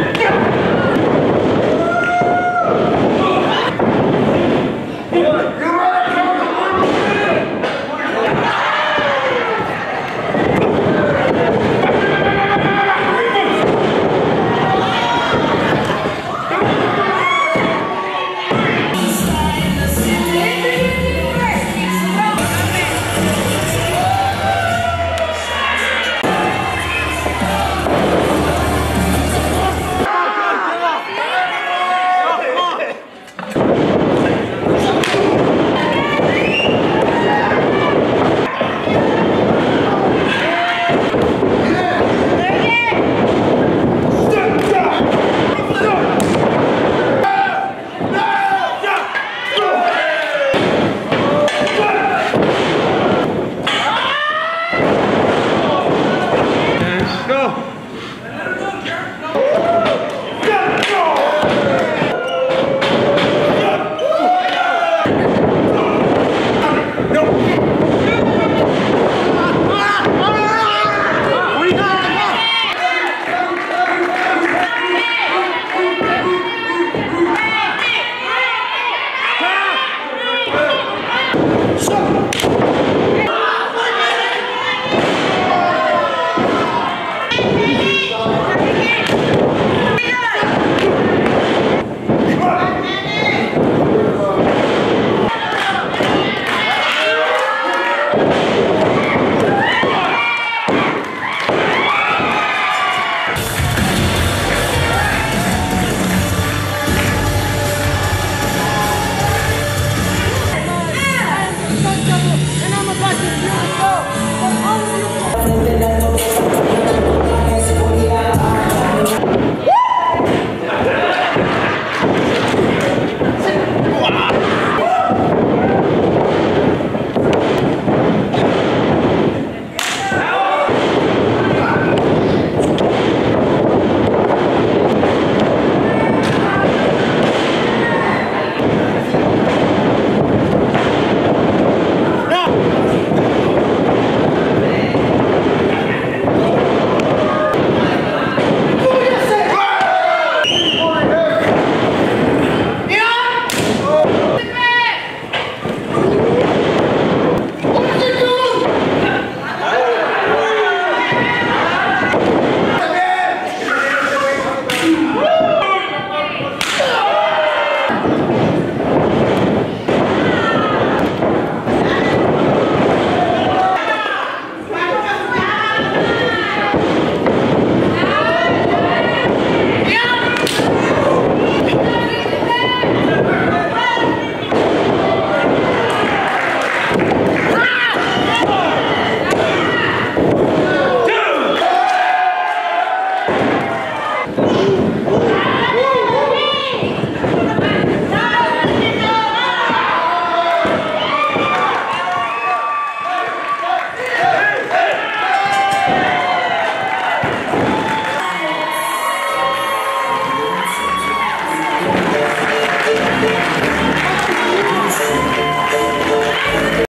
Yeah. 자.